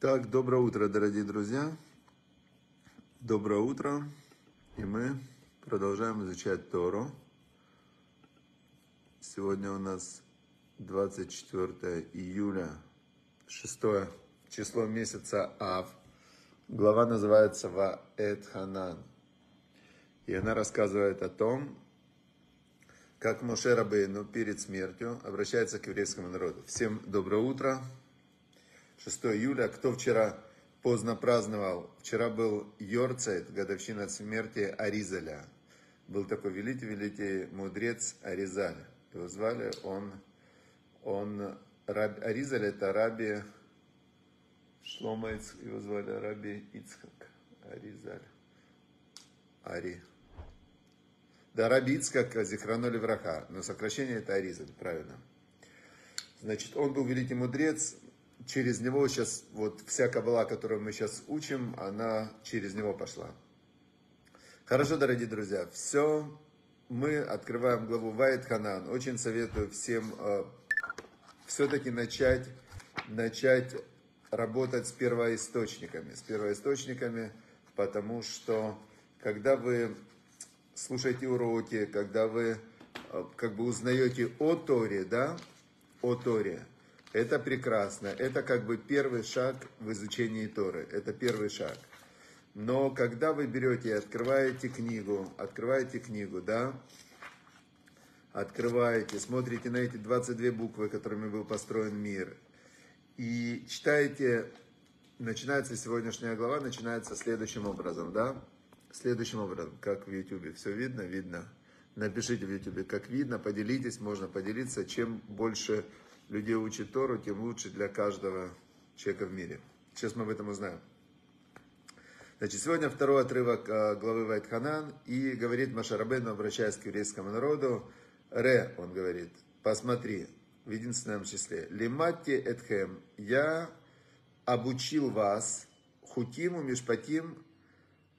Так, доброе утро, дорогие друзья. Доброе утро. И мы продолжаем изучать Тору. Сегодня у нас 24 июля, 6 число месяца Ав. Глава называется Ваэт Ханан. И она рассказывает о том, как Моше Рабейну перед смертью обращается к еврейскому народу. Всем доброе утро. 6 июля. Кто вчера поздно праздновал? Вчера был Йорцайт, годовщина смерти Аризаля. Был такой великий-великий мудрец Аризаль. Его звали, он, он раб, Аризаль это раби Шлома, его звали раби Ицхак. Аризаль. Ари. Да, Раби Ицкак Зихраноли Враха, но сокращение это Аризаль, правильно. Значит, он был великий мудрец, через него сейчас, вот вся кабала, которую мы сейчас учим, она через него пошла. Хорошо, дорогие друзья, все, мы открываем главу Вайт Ханан. Очень советую всем э, все-таки начать, начать работать с первоисточниками, с первоисточниками, потому что когда вы слушаете уроки, когда вы э, как бы узнаете о Торе, да, о Торе, это прекрасно, это как бы первый шаг в изучении Торы, это первый шаг. Но когда вы берете и открываете книгу, открываете книгу, да, открываете, смотрите на эти 22 буквы, которыми был построен мир, и читаете, начинается сегодняшняя глава, начинается следующим образом, да, следующим образом, как в YouTube. Все видно? Видно. Напишите в YouTube, как видно, поделитесь, можно поделиться. Чем больше людей учат Тору, тем лучше для каждого человека в мире. Сейчас мы об этом узнаем. Значит, сегодня второй отрывок а, главы Вайтханан, и говорит Машарабену, обращаясь к еврейскому народу, Ре, он говорит, посмотри, в единственном числе, Лиматти Этхем, я обучил вас, Хутиму Мишпатим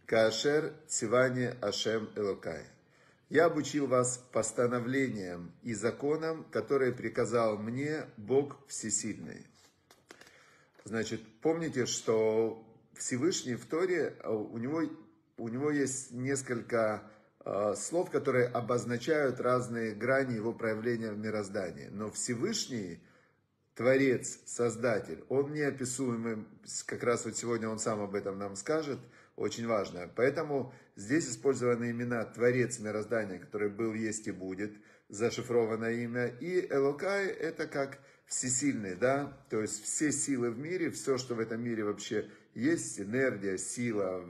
Каашер Циване Ашем Элокай. Я обучил вас постановлениям и законам, которые приказал мне Бог Всесильный. Значит, помните, что Всевышний в Торе, а, у него, у него есть несколько э, слов, которые обозначают разные грани его проявления в мироздании. Но Всевышний, Творец, Создатель, он неописуемый, как раз вот сегодня он сам об этом нам скажет – очень важно. Поэтому здесь использованы имена Творец мироздания, который был, есть и будет, зашифрованное имя. И Элокай это как всесильный, да, то есть все силы в мире, все, что в этом мире вообще есть, энергия, сила,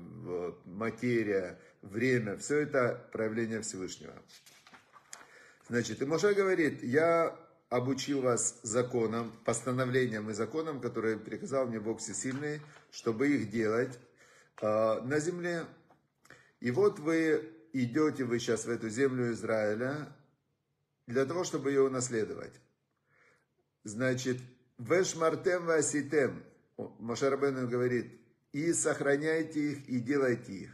материя, время, все это проявление Всевышнего. Значит, и Моше говорит, я обучил вас законам, постановлениям и законам, которые приказал мне Бог Всесильный, чтобы их делать, на земле. И вот вы идете вы сейчас в эту землю Израиля для того, чтобы ее унаследовать. Значит, вешмартем васитем, Машарабену говорит, и сохраняйте их, и делайте их.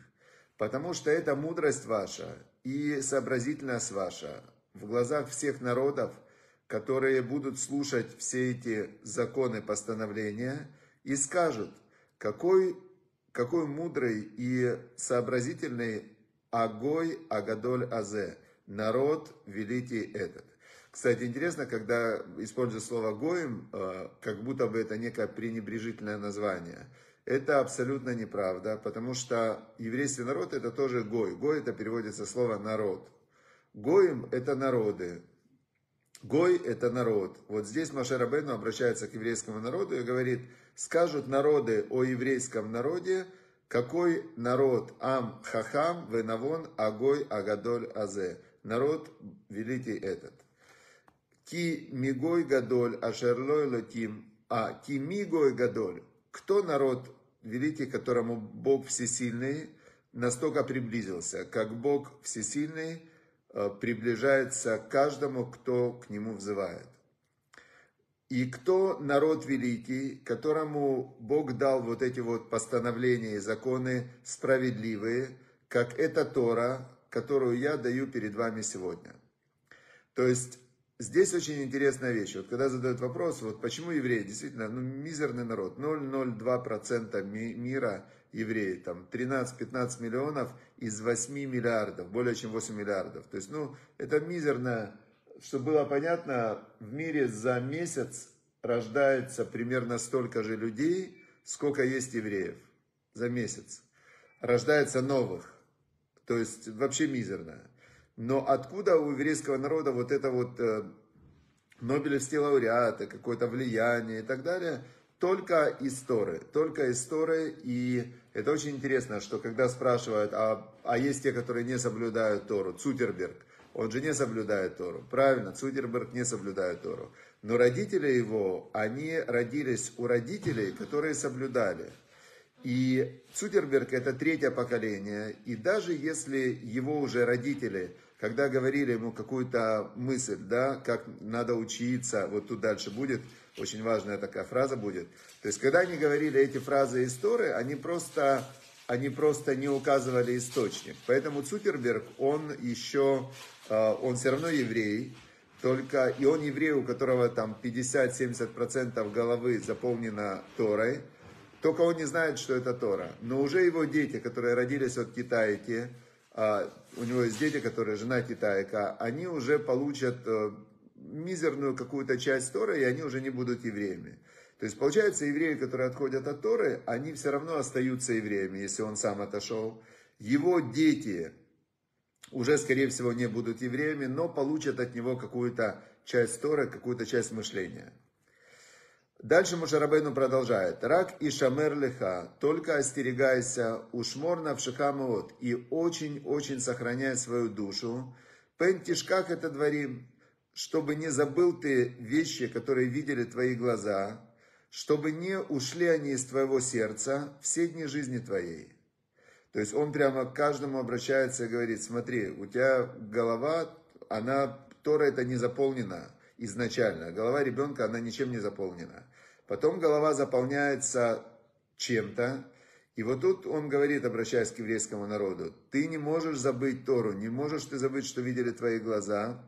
Потому что это мудрость ваша и сообразительность ваша в глазах всех народов, которые будут слушать все эти законы, постановления, и скажут, какой какой мудрый и сообразительный Агой Агадоль Азе, народ великий этот. Кстати, интересно, когда используют слово Гоим, э, как будто бы это некое пренебрежительное название. Это абсолютно неправда, потому что еврейский народ это тоже Гой. Гой это переводится слово народ. Гоим это народы. Гой – это народ. Вот здесь Маша Рабейну обращается к еврейскому народу и говорит, скажут народы о еврейском народе, какой народ Ам Хахам Венавон Агой Агадоль Азе. Народ великий этот. Ки мигой гадоль ашерлой латим, а ки мигой гадоль. Кто народ великий, которому Бог всесильный настолько приблизился, как Бог всесильный – приближается к каждому, кто к нему взывает. И кто народ великий, которому Бог дал вот эти вот постановления и законы справедливые, как эта Тора, которую я даю перед вами сегодня. То есть здесь очень интересная вещь. Вот когда задают вопрос, вот почему евреи, действительно, ну, мизерный народ, 0,02% мира евреи, там 13-15 миллионов из 8 миллиардов, более чем 8 миллиардов. То есть, ну, это мизерно, чтобы было понятно, в мире за месяц рождается примерно столько же людей, сколько есть евреев за месяц. Рождается новых. То есть вообще мизерно. Но откуда у еврейского народа вот это вот э, Нобелевские лауреаты, какое-то влияние и так далее, только истории, только истории. И это очень интересно, что когда спрашивают, а, а есть те, которые не соблюдают Тору, Цутерберг, он же не соблюдает Тору. Правильно, Цутерберг не соблюдает Тору. Но родители его, они родились у родителей, которые соблюдали. И Цутерберг это третье поколение. И даже если его уже родители когда говорили ему какую-то мысль, да, как надо учиться, вот тут дальше будет, очень важная такая фраза будет. То есть, когда они говорили эти фразы истории, они просто, они просто не указывали источник. Поэтому Цутерберг, он еще, а, он все равно еврей, только и он еврей, у которого там 50-70% головы заполнено Торой, только он не знает, что это Тора. Но уже его дети, которые родились от китайки, а, у него есть дети, которые жена китайка, они уже получат э, мизерную какую-то часть Торы, и они уже не будут евреями. То есть, получается, евреи, которые отходят от Торы, они все равно остаются евреями, если он сам отошел. Его дети уже, скорее всего, не будут евреями, но получат от него какую-то часть Торы, какую-то часть мышления. Дальше Мушарабейну продолжает. Рак и шамер леха, только остерегайся, ушмор навшихамот, и очень-очень сохраняй свою душу. Пентишках это дворим, чтобы не забыл ты вещи, которые видели твои глаза, чтобы не ушли они из твоего сердца все дни жизни твоей. То есть он прямо к каждому обращается и говорит, смотри, у тебя голова, она, Тора это не заполнена изначально. Голова ребенка, она ничем не заполнена. Потом голова заполняется чем-то. И вот тут он говорит, обращаясь к еврейскому народу, ты не можешь забыть Тору, не можешь ты забыть, что видели твои глаза,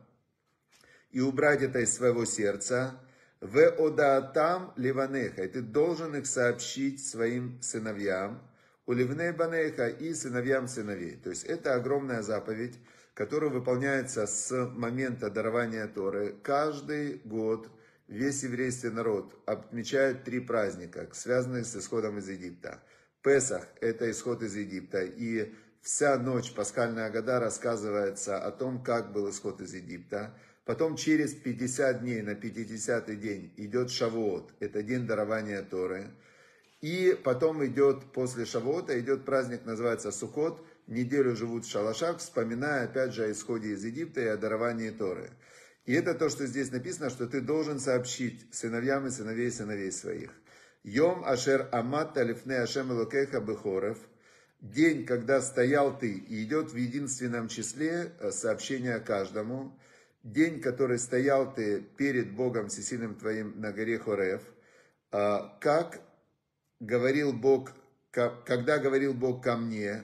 и убрать это из своего сердца. В одаатам ливанеха, и ты должен их сообщить своим сыновьям, у ливней банеха и сыновьям сыновей. То есть это огромная заповедь, которая выполняется с момента дарования Торы. Каждый год весь еврейский народ отмечает три праздника, связанных с исходом из Египта. Песах – это исход из Египта, и вся ночь пасхальная года рассказывается о том, как был исход из Египта. Потом через 50 дней, на 50 день, идет Шавуот, это день дарования Торы. И потом идет, после Шавуота, идет праздник, называется Сукот, неделю живут в шалашах, вспоминая опять же о исходе из Египта и о даровании Торы. И это то, что здесь написано, что ты должен сообщить сыновьям и сыновей сыновей своих. Йом Ашер Амат Алифне Ашем Элокеха Бехорев. День, когда стоял ты, и идет в единственном числе э, сообщение каждому. День, который стоял ты перед Богом Всесильным твоим на горе Хорев. А, как говорил Бог, когда говорил Бог ко мне,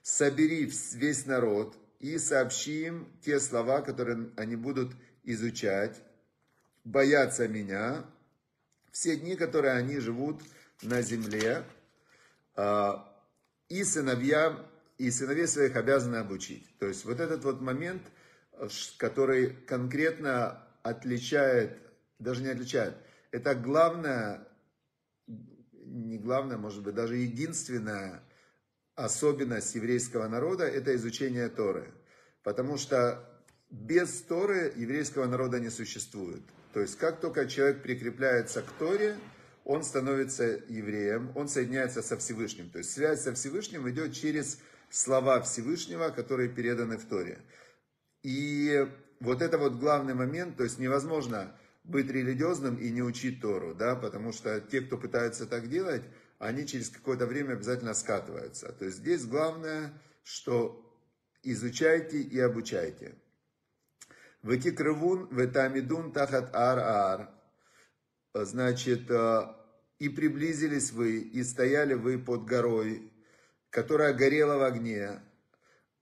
собери весь народ и сообщи им те слова, которые они будут изучать, бояться меня все дни, которые они живут на земле, а, и сыновья, и сыновей своих обязаны обучить. То есть вот этот вот момент, который конкретно отличает, даже не отличает, это главное, не главное, может быть, даже единственная особенность еврейского народа, это изучение Торы. Потому что без Торы еврейского народа не существует. То есть, как только человек прикрепляется к Торе, он становится евреем, он соединяется со Всевышним. То есть, связь со Всевышним идет через слова Всевышнего, которые переданы в Торе. И вот это вот главный момент, то есть невозможно быть религиозным и не учить Тору, да, потому что те, кто пытаются так делать, они через какое-то время обязательно скатываются. То есть здесь главное, что изучайте и обучайте. Ватикрывун ветамидун тахат ар-ар. Значит, э, и приблизились вы, и стояли вы под горой, которая горела в огне.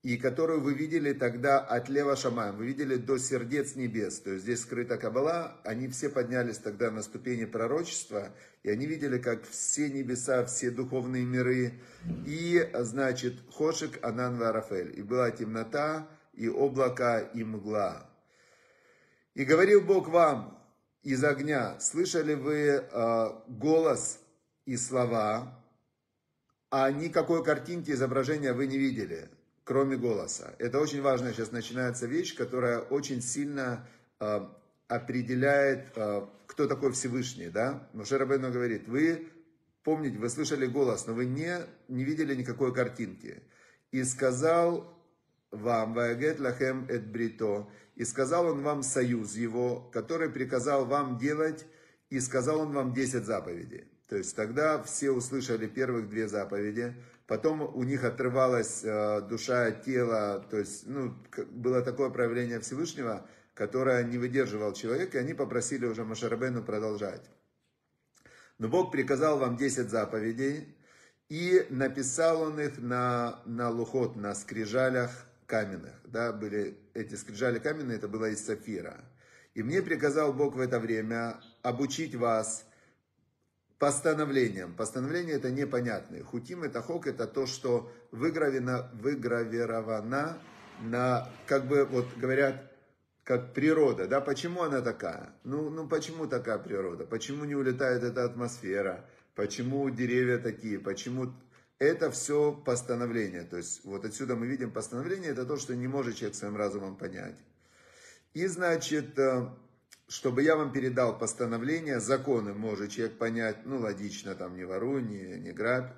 И которую вы видели тогда от Лева Шамаем, вы видели до сердец небес, то есть здесь скрыта Кабала, они все поднялись тогда на ступени пророчества, и они видели, как все небеса, все духовные миры, и, значит, Хошек, Анан, Варафель, и была темнота, и облака, и мгла. И говорил Бог вам из огня, слышали вы э, голос и слова, а никакой картинки, изображения вы не видели кроме голоса. Это очень важная сейчас начинается вещь, которая очень сильно э, определяет, э, кто такой Всевышний. Да? Моше Рабейну говорит, вы помните, вы слышали голос, но вы не, не видели никакой картинки. И сказал вам, ваягет лахем эт брито, и сказал он вам союз его, который приказал вам делать, и сказал он вам 10 заповедей. То есть тогда все услышали первых две заповеди, Потом у них отрывалась э, душа от тела, то есть ну, было такое проявление Всевышнего, которое не выдерживал человек, и они попросили уже Машарабену продолжать. Но Бог приказал вам 10 заповедей, и написал он их на, на лухот, на скрижалях каменных. Да, были эти скрижали каменные, это было из сафира. И мне приказал Бог в это время обучить вас постановлением. Постановление это непонятное. Хутим это хок, это то, что выгравировано, выгравировано на, как бы вот говорят, как природа, да, почему она такая? Ну, ну почему такая природа? Почему не улетает эта атмосфера? Почему деревья такие? Почему это все постановление? То есть вот отсюда мы видим постановление, это то, что не может человек своим разумом понять. И значит, э, чтобы я вам передал постановление, законы может человек понять, ну, логично, там, не воруй, не, не грабь.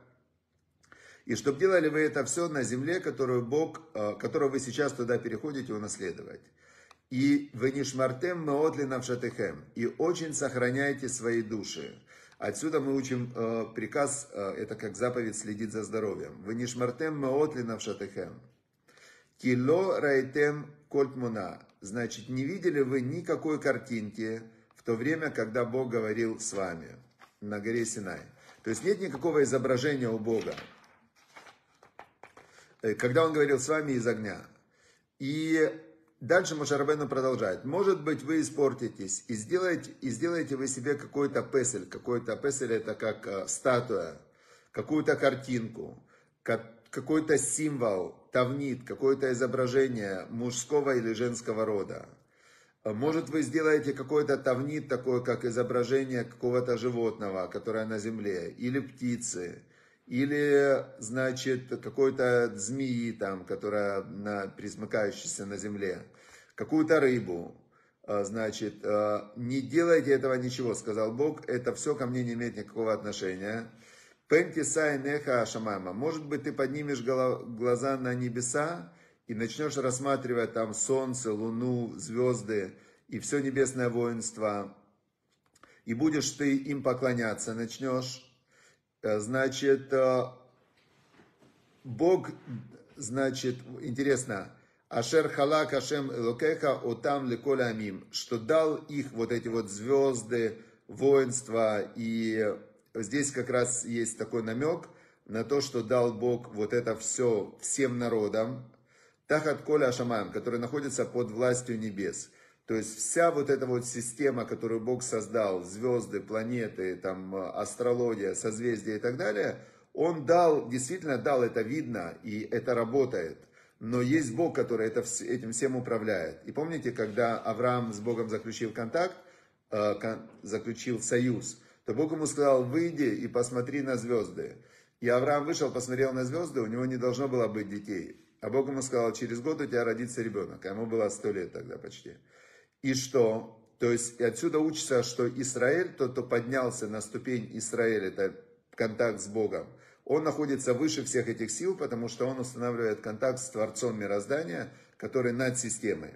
И чтобы делали вы это все на земле, которую Бог, э, которую вы сейчас туда переходите унаследовать. И вы не шмартем меотли навшатехем. И очень сохраняйте свои души. Отсюда мы учим э, приказ, э, это как заповедь следить за здоровьем. Вы не шмартем меотли навшатехем. Кило райтем кольтмуна. Значит, не видели вы никакой картинки в то время, когда Бог говорил с вами на горе Синай. То есть нет никакого изображения у Бога. Э, когда Он говорил с вами из огня. И дальше Машарабену продолжает. Может быть, вы испортитесь и сделаете, и сделаете вы себе какой-то песель. Какой-то песель это как э, статуя, какую-то картинку, какой-то символ, тавнит, какое-то изображение мужского или женского рода. Может, вы сделаете какой-то тавнит, такое как изображение какого-то животного, которое на земле, или птицы, или, значит, какой-то змеи, там, которая на, присмыкающаяся на земле, какую-то рыбу, значит, не делайте этого ничего, сказал Бог, это все ко мне не имеет никакого отношения. Пентисай неха шамама. Может быть, ты поднимешь глаза на небеса и начнешь рассматривать там солнце, луну, звезды и все небесное воинство. И будешь ты им поклоняться, начнешь. Э, значит, э, Бог, значит, интересно, Ашер халак Ашем Локеха Отам Леколя Амим, что дал их вот эти вот звезды, воинства и здесь как раз есть такой намек на то, что дал Бог вот это все всем народам, Тахат Коля Ашамаем, который находится под властью небес. То есть вся вот эта вот система, которую Бог создал, звезды, планеты, там, астрология, созвездия и так далее, Он дал, действительно дал, это видно, и это работает. Но есть Бог, который это, этим всем управляет. И помните, когда Авраам с Богом заключил контакт, э, заключил союз, то Бог ему сказал, выйди и посмотри на звезды. И Авраам вышел, посмотрел на звезды, у него не должно было быть детей. А Бог ему сказал, через год у тебя родится ребенок. А ему было сто лет тогда почти. И что? То есть отсюда учится, что Израиль, тот, кто поднялся на ступень Израиля, это контакт с Богом, он находится выше всех этих сил, потому что он устанавливает контакт с Творцом мироздания, который над системой.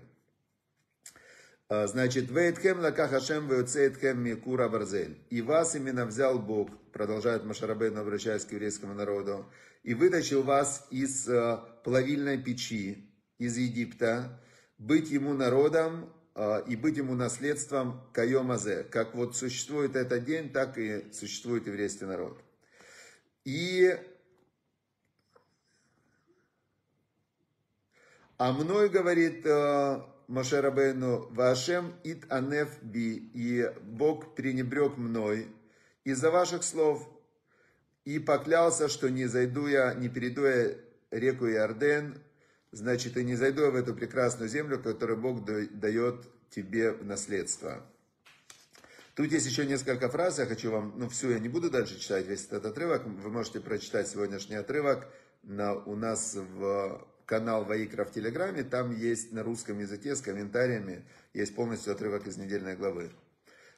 А, значит, «Вейтхем лаках Хашем веоцейтхем микура барзель». «И вас именно взял Бог», продолжает Машарабейн, обращаясь к еврейскому народу, «и вытащил вас из а, плавильной печи, из Египта, быть ему народом а, и быть ему наследством Кайомазе». Как вот существует этот день, так и существует еврейский народ. И А мной, говорит Моше Рабейну, Вашем ит анеф би, и Бог пренебрег мной из-за ваших слов, и поклялся, что не зайду я, не перейду я реку Иорден, значит, и не зайду я в эту прекрасную землю, которую Бог дает тебе в наследство. Тут есть еще несколько фраз, я хочу вам, ну все, я не буду дальше читать весь этот отрывок, вы можете прочитать сегодняшний отрывок на, у нас в канал Ваикра в Телеграме, там есть на русском языке с комментариями, есть полностью отрывок из недельной главы.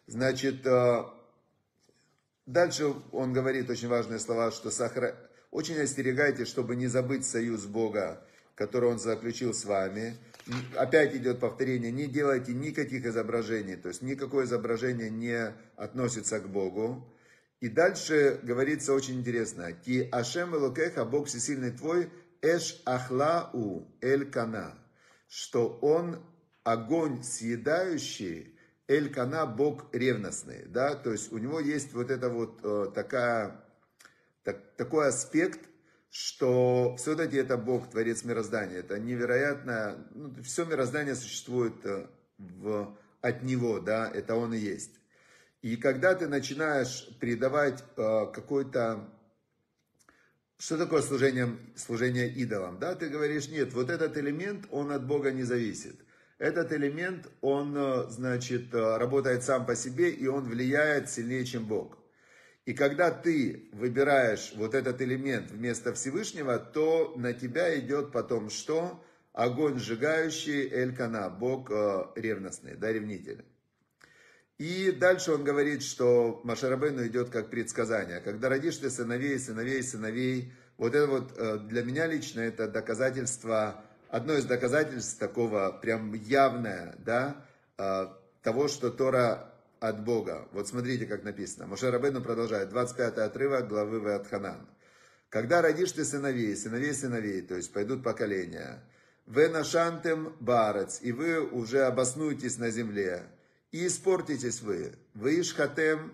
Значит, э, дальше он говорит очень важные слова, что сохра... очень остерегайтесь, чтобы не забыть союз Бога, который он заключил с вами, опять идет повторение, не делайте никаких изображений, то есть никакое изображение не относится к Богу. И дальше говорится очень интересно. Ки Ашем Элокеха, Бог всесильный твой, Эш Ахлау Эль Кана, что он огонь съедающий, Эль Кана, Бог ревностный, да, то есть у него есть вот это вот э, такая, так, такой аспект, что все-таки это Бог, Творец мироздания. Это невероятно, ну, все мироздание существует э, в, от Него, да, это Он и есть. И когда ты начинаешь придавать э, какой-то... Что такое служение, служение идолам? Да, ты говоришь, нет, вот этот элемент, он от Бога не зависит. Этот элемент, он, э, значит, работает сам по себе, и он влияет сильнее, чем Бог. И когда ты выбираешь вот этот элемент вместо Всевышнего, то на тебя идет потом что? Огонь сжигающий Элькана, Бог э, ревностный, да, ревнитель. И дальше он говорит, что Машарабейну идет как предсказание. Когда родишь ты сыновей, сыновей, сыновей, вот это вот э, для меня лично это доказательство, одно из доказательств такого прям явное, да, э, того, что Тора от Бога. Вот смотрите, как написано. Моше Рабену продолжает. 25 отрывок главы Ватханан. Когда родишь ты сыновей, сыновей сыновей, то есть пойдут поколения, вы нашантем барец, и вы уже обоснуетесь на земле, и испортитесь вы, вы ишхатем,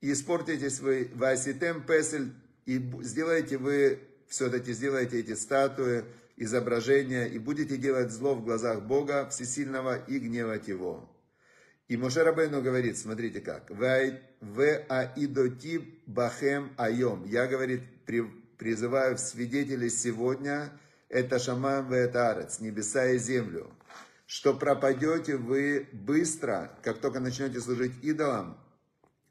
и испортитесь вы, васитем песель, и сделаете вы, все-таки сделаете эти статуи, изображения, и будете делать зло в глазах Бога Всесильного и гневать Его. И Моше Рабейну говорит, смотрите как, в аидоти бахем айом. Я, говорит, при, призываю в свидетели сегодня, это шаман в арец, небеса и землю, что пропадете вы быстро, как только начнете служить идолам,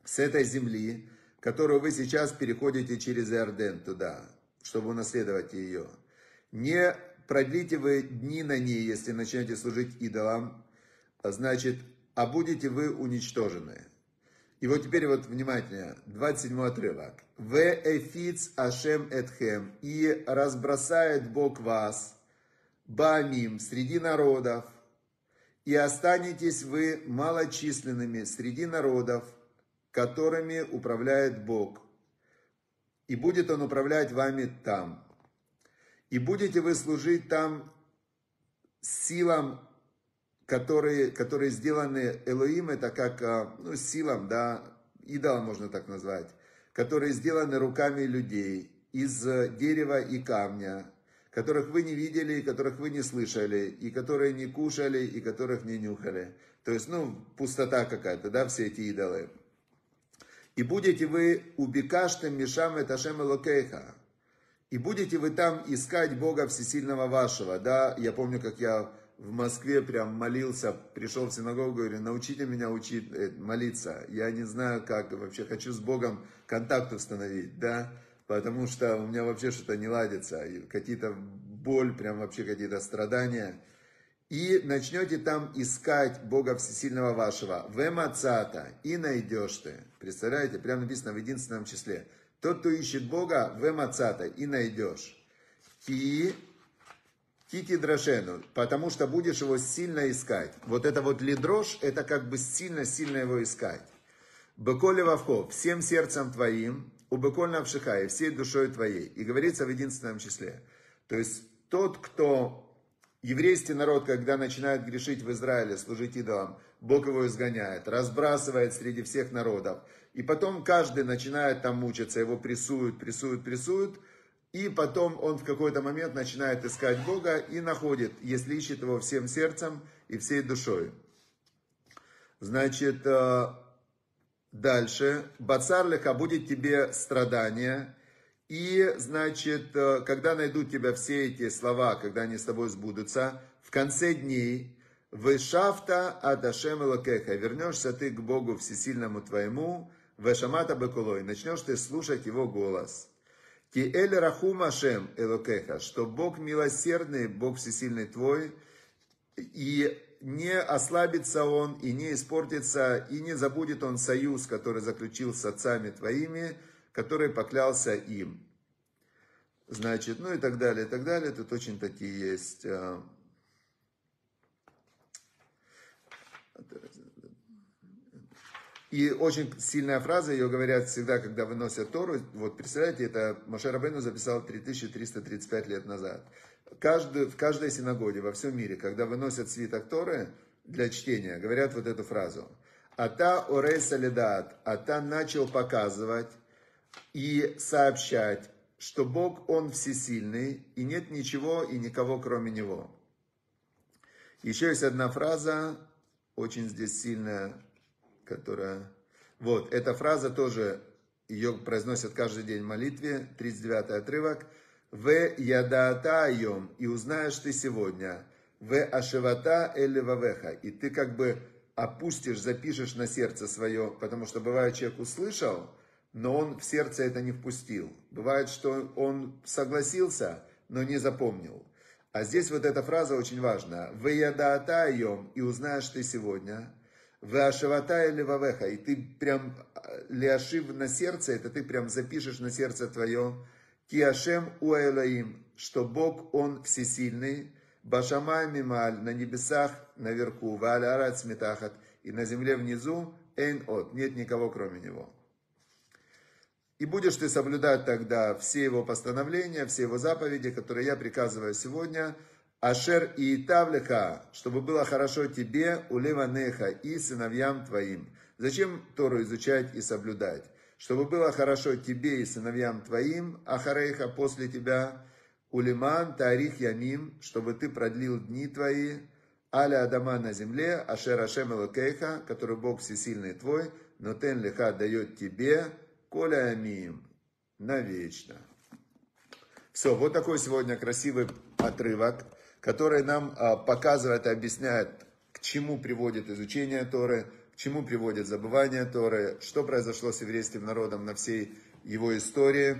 с этой земли, которую вы сейчас переходите через Иорден туда, чтобы унаследовать ее. Не продлите вы дни на ней, если начнете служить идолам, значит, а будете вы уничтожены. И вот теперь вот внимательно, 27 отрывок. В эфиц ашем этхем, и разбросает Бог вас, бамим, среди народов, и останетесь вы малочисленными среди народов, которыми управляет Бог. И будет Он управлять вами там. И будете вы служить там силам которые, которые сделаны Элоим, это как а, ну, силам, да, идолом можно так назвать, которые сделаны руками людей из дерева и камня, которых вы не видели, которых вы не слышали, и которые не кушали, и которых не нюхали. То есть, ну, пустота какая-то, да, все эти идолы. И будете вы убекаштем мишам эташем элокейха. И будете вы там искать Бога Всесильного вашего. Да, я помню, как я в Москве прям молился, пришел в синагогу, говорю, научите меня учить э, молиться. Я не знаю, как вообще, хочу с Богом контакт установить, да, потому что у меня вообще что-то не ладится, какие-то боль, прям вообще какие-то страдания. И начнете там искать Бога Всесильного вашего, в эмацата, и найдешь ты. Представляете, прям написано в единственном числе. Тот, кто ищет Бога, в эмацата, и найдешь. И Кити Драшену, потому что будешь его сильно искать. Вот это вот лидрош, это как бы сильно-сильно его искать. Беколе вавхо, всем сердцем твоим, у бекольна вшиха, и всей душой твоей. И говорится в единственном числе. То есть тот, кто, еврейский народ, когда начинает грешить в Израиле, служить идолам, Бог его изгоняет, разбрасывает среди всех народов. И потом каждый начинает там мучиться, его прессуют, прессуют, прессуют, и потом он в какой-то момент начинает искать Бога и находит, если ищет его всем сердцем и всей душой. Значит, э, дальше. Бацарлиха будет тебе страдание. И, значит, э, когда найдут тебя все эти слова, когда они с тобой сбудутся, в конце дней, Вышафта Адашем Элокеха, вернешься ты к Богу Всесильному твоему, Вешамата Бекулой, начнешь ты слушать его голос. Ки эль рахум Ашем Элокеха, что Бог милосердный, Бог всесильный твой, и не ослабится он, и не испортится, и не забудет он союз, который заключил с отцами твоими, который поклялся им. Значит, ну и так далее, и так далее. Тут очень такие есть а, И очень сильная фраза, ее говорят всегда, когда выносят Тору. Вот представляете, это Моше Рабейну записал 3335 лет назад. Каждый, в каждой синагоге во всем мире, когда выносят свиток Торы для чтения, говорят вот эту фразу. Ата орей салидат, Ата начал показывать и сообщать, что Бог, Он всесильный, и нет ничего и никого, кроме Него. Еще есть одна фраза, очень здесь сильная, которая... Вот, эта фраза тоже, ее произносят каждый день в молитве, 39 отрывок. В ядаата йом, и узнаешь ты сегодня, в ашевата элевавеха, и ты как бы опустишь, запишешь на сердце свое, потому что бывает человек услышал, но он в сердце это не впустил. Бывает, что он согласился, но не запомнил. А здесь вот эта фраза очень важна. В ядаата йом, и узнаешь ты сегодня, Вашевата или вавеха. И ты прям лиашив на сердце, это ты прям запишешь на сердце твое. Киашем уэлаим, что Бог, Он всесильный. Башамай мималь, на небесах наверху, ваалярат сметахат, и на земле внизу, эйн от, нет никого кроме Него. И будешь ты соблюдать тогда все его постановления, все его заповеди, которые я приказываю сегодня, Ашер и Тавлиха, чтобы было хорошо тебе, у Леванеха и сыновьям твоим. Зачем Тору изучать и соблюдать? Чтобы было хорошо тебе и сыновьям твоим, Ахарейха после тебя, Улиман Тарих Ямим, чтобы ты продлил дни твои, Аля Адама на земле, Ашер Ашем Элокейха, который Бог всесильный твой, но Тен Леха дает тебе, Коля Амим, навечно. Все, вот такой сегодня красивый отрывок который нам а, показывает и объясняет, к чему приводит изучение Торы, чему приводит забывание Торы, что произошло с еврейским народом на всей его истории.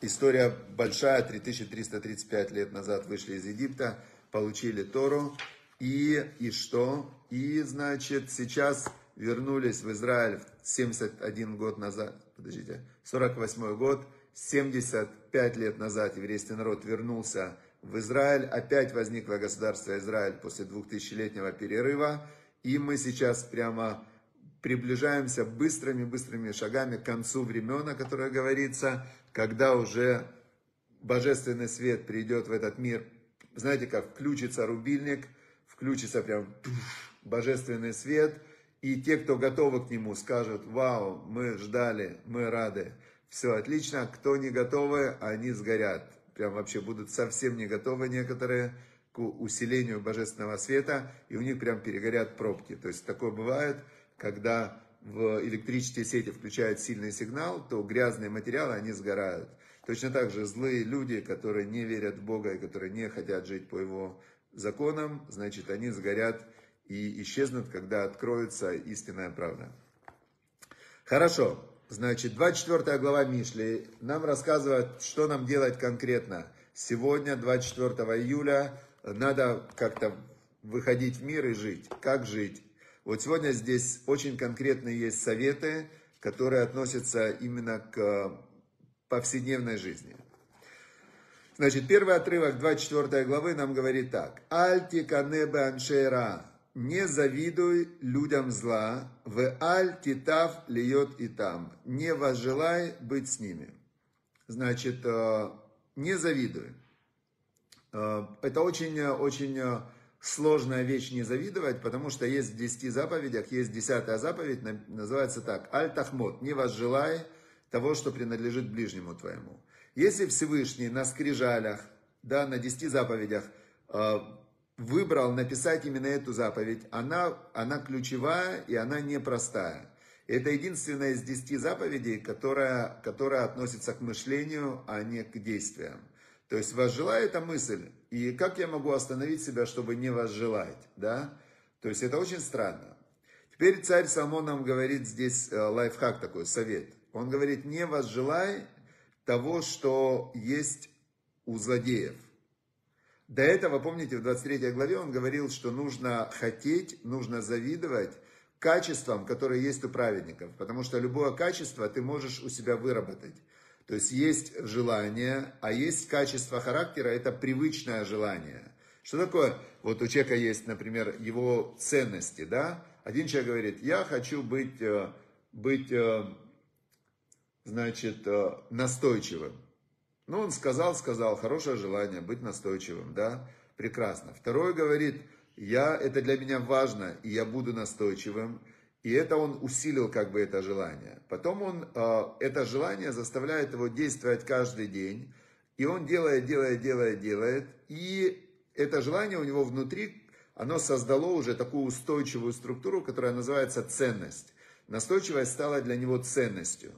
История большая, 3335 лет назад вышли из Египта, получили Тору, и, и что? И, значит, сейчас вернулись в Израиль 71 год назад, подождите, 48 год, 75 лет назад еврейский народ вернулся в Израиль. Опять возникло государство Израиль после двухтысячелетнего перерыва. И мы сейчас прямо приближаемся быстрыми-быстрыми шагами к концу времен, о котором говорится, когда уже божественный свет придет в этот мир. Знаете, как включится рубильник, включится прям божественный свет, и те, кто готовы к нему, скажут, вау, мы ждали, мы рады, все отлично, кто не готовы, они сгорят. Прям вообще будут совсем не готовы некоторые усилению божественного света, и у них прям перегорят пробки. То есть такое бывает, когда в электрические сети включают сильный сигнал, то грязные материалы, они сгорают. Точно так же злые люди, которые не верят в Бога и которые не хотят жить по Его законам, значит, они сгорят и исчезнут, когда откроется истинная правда. Хорошо. Значит, 24 глава Мишли нам рассказывает, что нам делать конкретно. Сегодня, 24 июля, надо как-то выходить в мир и жить. Как жить? Вот сегодня здесь очень конкретные есть советы, которые относятся именно к повседневной жизни. Значит, первый отрывок 24 главы нам говорит так. Альти канебе аншера не завидуй людям зла, в аль титав льет и там, не возжелай быть с ними. Значит, э, не завидуй. Э, это очень-очень э, сложная вещь не завидовать, потому что есть в десяти заповедях, есть десятая заповедь, называется так, аль тахмот, не возжелай того, что принадлежит ближнему твоему. Если Всевышний на скрижалях, да, на десяти заповедях э, выбрал написать именно эту заповедь, она, она ключевая и она непростая. Это единственная из десяти заповедей, которая, которая относится к мышлению, а не к действиям. То есть возжелай это мысль. И как я могу остановить себя, чтобы не возжелать? Да? То есть это очень странно. Теперь царь Соломон нам говорит здесь э, лайфхак такой, совет. Он говорит, не возжелай того, что есть у злодеев. До этого, помните, в 23 главе он говорил, что нужно хотеть, нужно завидовать качествам, которые есть у праведников. Потому что любое качество ты можешь у себя выработать. То есть есть желание, а есть качество характера, это привычное желание. Что такое? Вот у человека есть, например, его ценности, да? Один человек говорит, я хочу быть, э, быть э, значит, э, настойчивым. Ну, он сказал, сказал, хорошее желание быть настойчивым, да, прекрасно. Второй говорит, я, это для меня важно, и я буду настойчивым. И это он усилил как бы это желание. Потом он, э, это желание заставляет его действовать каждый день. И он делает, делает, делает, делает. И это желание у него внутри, оно создало уже такую устойчивую структуру, которая называется ценность. Настойчивость стала для него ценностью.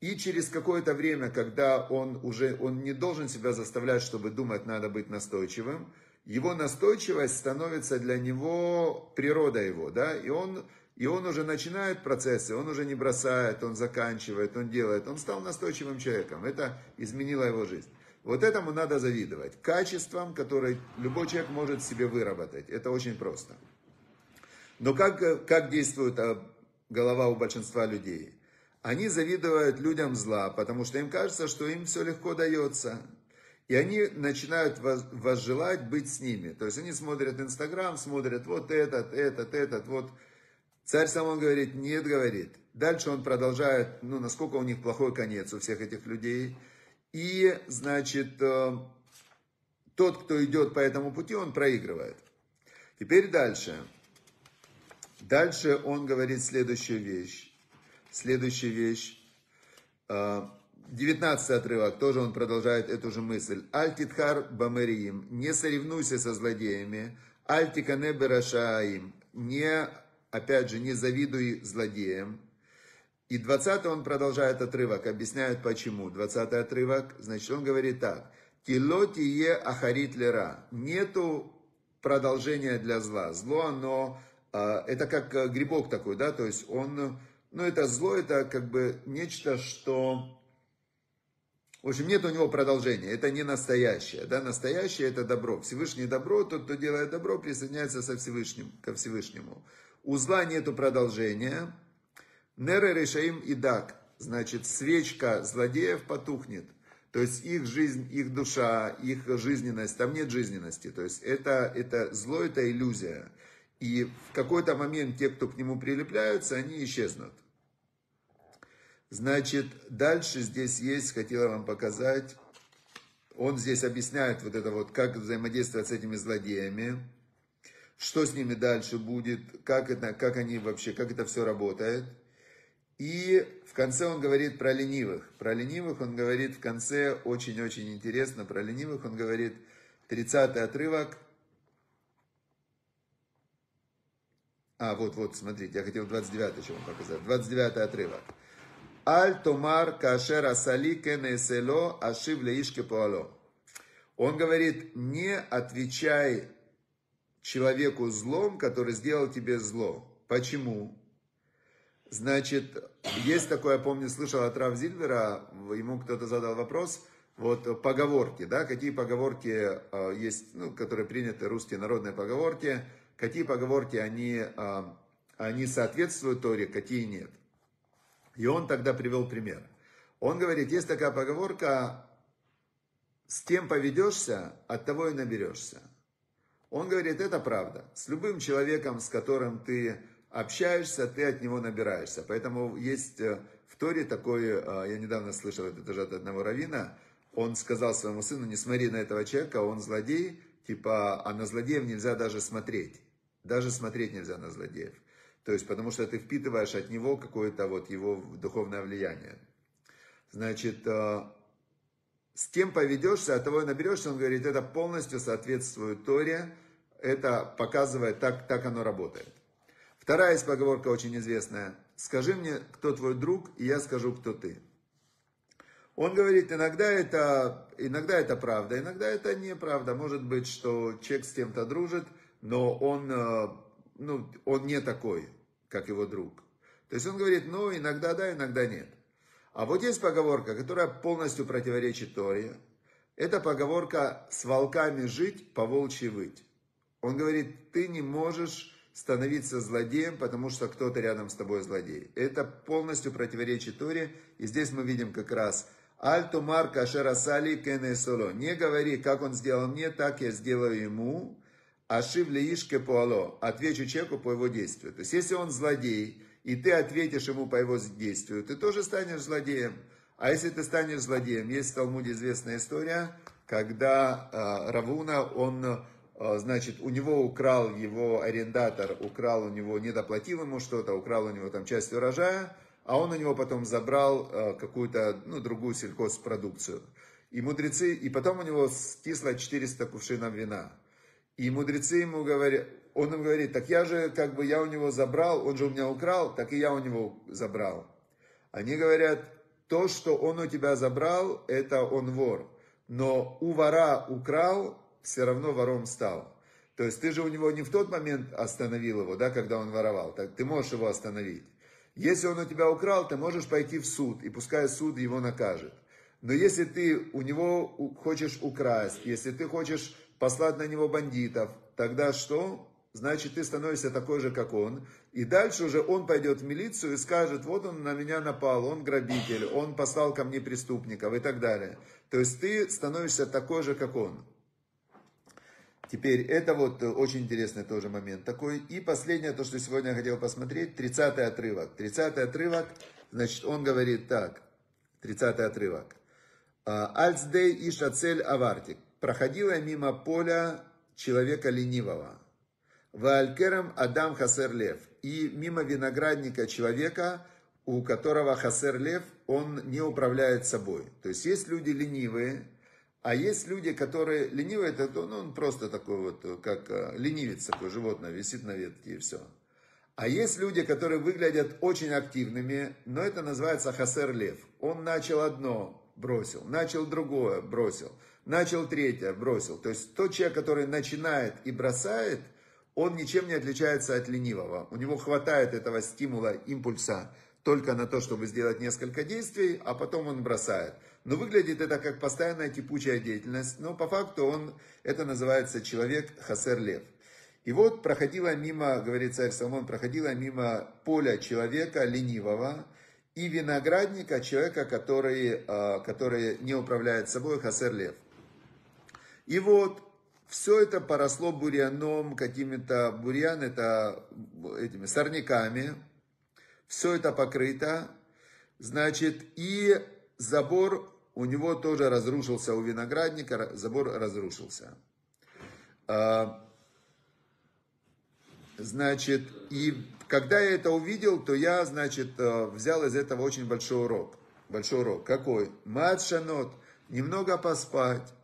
И через какое-то время, когда он уже, он не должен себя заставлять, чтобы думать, надо быть настойчивым, его настойчивость становится для него природа его, да, и он, и он уже начинает процессы, он уже не бросает, он заканчивает, он делает, он стал настойчивым человеком, это изменило его жизнь. Вот этому надо завидовать. Качествам, которые любой человек может себе выработать. Это очень просто. Но как, как действует а, голова у большинства людей? Они завидуют людям зла, потому что им кажется, что им все легко дается. И они начинают возжелать быть с ними. То есть они смотрят Инстаграм, смотрят вот этот, этот, этот, вот. Царь Самон говорит, нет, говорит. Дальше он продолжает, ну, насколько у них плохой конец у всех этих людей. И, значит, э, тот, кто идет по этому пути, он проигрывает. Теперь дальше. Дальше он говорит следующую вещь. Следующая вещь. 19 а, отрывок, тоже он продолжает эту же мысль. Альтитхар бамериим, не соревнуйся со злодеями. Альтикане берашаим, не, опять же, не завидуй злодеям. И 20 он продолжает отрывок, объясняет почему. 20 отрывок, значит, он говорит так. Тилотие ахарит лера. Нету продолжения для зла. Зло, оно, а, это как э, грибок такой, да, то есть он но это зло, это как бы нечто, что... В общем, нет у него продолжения, это не настоящее. Да? Настоящее это добро. Всевышний добро, тот, кто делает добро, присоединяется со Всевышним, ко Всевышнему. У зла нету продолжения. Нере решаим и дак. Значит, свечка злодеев потухнет. То есть их жизнь, их душа, их жизненность, там нет жизненности. То есть это, это зло, это иллюзия. И в какой-то момент те, кто к нему прилепляются, они исчезнут. Значит, дальше здесь есть, хотела вам показать, он здесь объясняет вот это вот, как взаимодействовать с этими злодеями, что с ними дальше будет, как, это, как они вообще, как это все работает. И в конце он говорит про ленивых. Про ленивых он говорит в конце очень-очень интересно. Про ленивых он говорит 30 отрывок – А, вот, вот, смотрите, я хотел 29 еще вам показать. 29 отрывок. Аль томар кашер асали кенесело ашив леишке пуало. Он говорит, не отвечай человеку злом, который сделал тебе зло. Почему? Значит, есть такое, я помню, слышал от Рав Зильвера, ему кто-то задал вопрос, вот поговорки, да, какие поговорки э, есть, ну, которые приняты, русские народные поговорки, какие поговорки они, а, они соответствуют Торе, какие нет. И он тогда привел пример. Он говорит, есть такая поговорка, с кем поведешься, от того и наберешься. Он говорит, это правда. С любым человеком, с которым ты общаешься, ты от него набираешься. Поэтому есть э, в Торе такой, э, я недавно слышал это тоже от одного равина, он сказал своему сыну, не смотри на этого человека, он злодей, типа, а на злодеев нельзя даже смотреть. Даже смотреть нельзя на злодеев. То есть, потому что ты впитываешь от него какое-то вот его духовное влияние. Значит, э, с кем поведешься, от того и наберешься. Он говорит, это полностью соответствует Торе, это показывает, так, так оно работает. Вторая есть поговорка очень известная. Скажи мне, кто твой друг, и я скажу, кто ты. Он говорит, иногда это, иногда это правда, иногда это неправда. Может быть, что человек с кем-то дружит, но он, э, ну, он не такой, как его друг. То есть он говорит, ну, иногда да, иногда нет. А вот есть поговорка, которая полностью противоречит Торе. Это поговорка «с волками жить, по волчьи выть». Он говорит, ты не можешь становиться злодеем, потому что кто-то рядом с тобой злодей. Это полностью противоречит Торе. И здесь мы видим как раз Альтумар кашера сали кене соло. Не говори, как он сделал мне, так я сделаю ему. Ашив лиишке пуало. Отвечу человеку по его действию. То есть, если он злодей, и ты ответишь ему по его действию, ты тоже станешь злодеем. А если ты станешь злодеем, есть в Талмуде известная история, когда э, Равуна, он, э, значит, у него украл его арендатор, украл у него, не доплатил ему что-то, украл у него там часть урожая, а он у него потом забрал э, какую-то, ну, другую сельхозпродукцию. И мудрецы, и потом у него стисло 400 кувшинов вина. И мудрецы ему говорят, он им говорит, так я же, как бы, я у него забрал, он же у меня украл, так и я у него забрал. Они говорят, то, что он у тебя забрал, это он вор. Но у вора украл, все равно вором стал. То есть ты же у него не в тот момент остановил его, да, когда он воровал. Так ты можешь его остановить. Если он у тебя украл, ты можешь пойти в суд, и пускай суд его накажет. Но если ты у него хочешь украсть, если ты хочешь послать на него бандитов, тогда что? Значит, ты становишься такой же, как он. И дальше уже он пойдет в милицию и скажет, вот он на меня напал, он грабитель, он послал ко мне преступников и так далее. То есть ты становишься такой же, как он. Теперь, это вот очень интересный тоже момент такой. И последнее, то, что сегодня я хотел посмотреть, 30 отрывок. 30 отрывок, значит, он говорит так, 30 отрывок. Альцдей и шацель авартик. Проходила мимо поля человека ленивого. Валькерам Адам Хасер Лев. И мимо виноградника человека, у которого Хасер Лев, он не управляет собой. То есть есть люди ленивые, а есть люди, которые ленивые, это ну, он просто такой вот, как э, ленивец такой, животное, висит на ветке и все. А есть люди, которые выглядят очень активными, но это называется хасер лев. Он начал одно, бросил, начал другое, бросил, начал третье, бросил. То есть тот человек, который начинает и бросает, он ничем не отличается от ленивого. У него хватает этого стимула, импульса только на то, чтобы сделать несколько действий, а потом он бросает. Но выглядит это как постоянная текучая деятельность, но по факту он, это называется человек хасер лев. И вот проходила мимо, говорит царь Соломон, проходила мимо поля человека ленивого и виноградника человека, который, а, который не управляет собой, хасер лев. И вот все это поросло бурьяном, какими-то, бурьян это этими сорняками, все это покрыто, значит, и забор у него тоже разрушился, у виноградника забор разрушился. А, значит, и когда я это увидел, то я, значит, э, взял из этого очень большой урок. Большой урок. Какой? Мат шанот. Немного поспать.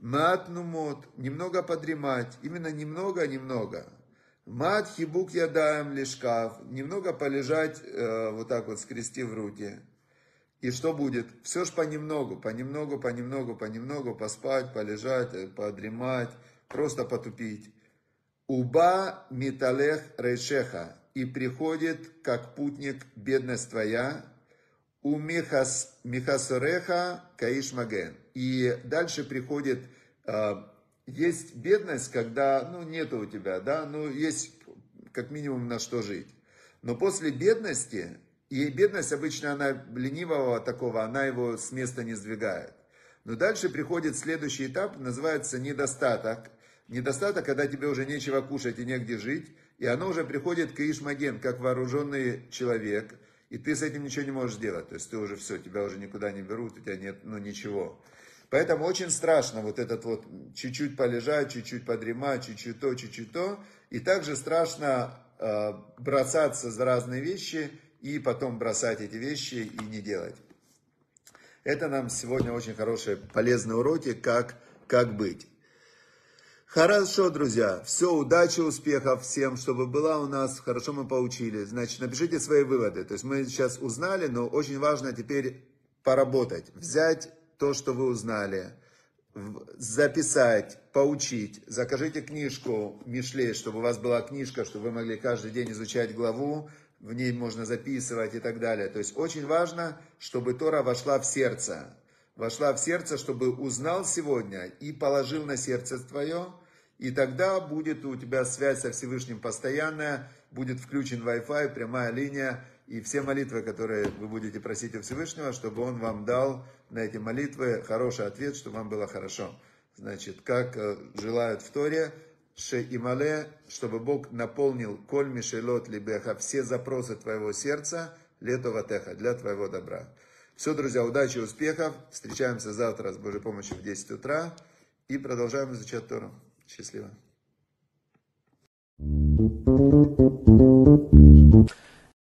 Мат нумот. Немного подремать. Именно немного, немного. Мат хибук ядаем лишкав. Немного полежать, э, вот так вот скрестив руки. И что будет? Все ж понемногу, понемногу, понемногу, понемногу, поспать, полежать, э, подремать, просто потупить. Уба миталех рейшеха. И приходит, как путник, бедность твоя, у михас, михасореха каиш маген. И дальше приходит, э, есть бедность, когда, ну, нету у тебя, да, ну, есть как минимум на что жить. Но после бедности и бедность обычно, она ленивого такого, она его с места не сдвигает. Но дальше приходит следующий этап, называется недостаток. Недостаток, когда тебе уже нечего кушать и негде жить. И оно уже приходит к Ишмаген, как вооруженный человек. И ты с этим ничего не можешь сделать. То есть ты уже все, тебя уже никуда не берут, у тебя нет ну, ничего. Поэтому очень страшно вот этот вот чуть-чуть полежать, чуть-чуть подремать, чуть-чуть то, чуть-чуть то. И также страшно э, бросаться за разные вещи и потом бросать эти вещи и не делать. Это нам сегодня очень хорошие, полезные уроки, как, как быть. Хорошо, друзья. Все, удачи, успехов всем, чтобы была у нас, хорошо мы поучили. Значит, напишите свои выводы. То есть мы сейчас узнали, но очень важно теперь поработать, взять то, что вы узнали, записать, поучить. Закажите книжку Мишлей, чтобы у вас была книжка, чтобы вы могли каждый день изучать главу, в ней можно записывать и так далее. То есть очень важно, чтобы Тора вошла в сердце вошла в сердце, чтобы узнал сегодня и положил на сердце твое, и тогда будет у тебя связь со Всевышним постоянная, будет включен Wi-Fi, прямая линия, и все молитвы, которые вы будете просить у Всевышнего, чтобы Он вам дал на эти молитвы хороший ответ, чтобы вам было хорошо. Значит, как э, желают в Торе, Ше имале, чтобы Бог наполнил коль мишелот либеха, все запросы твоего сердца, лето ватеха, для твоего добра. Все, друзья, удачи, успехов. Встречаемся завтра с Божьей помощью в 10 утра и продолжаем изучать Тору. Счастливо.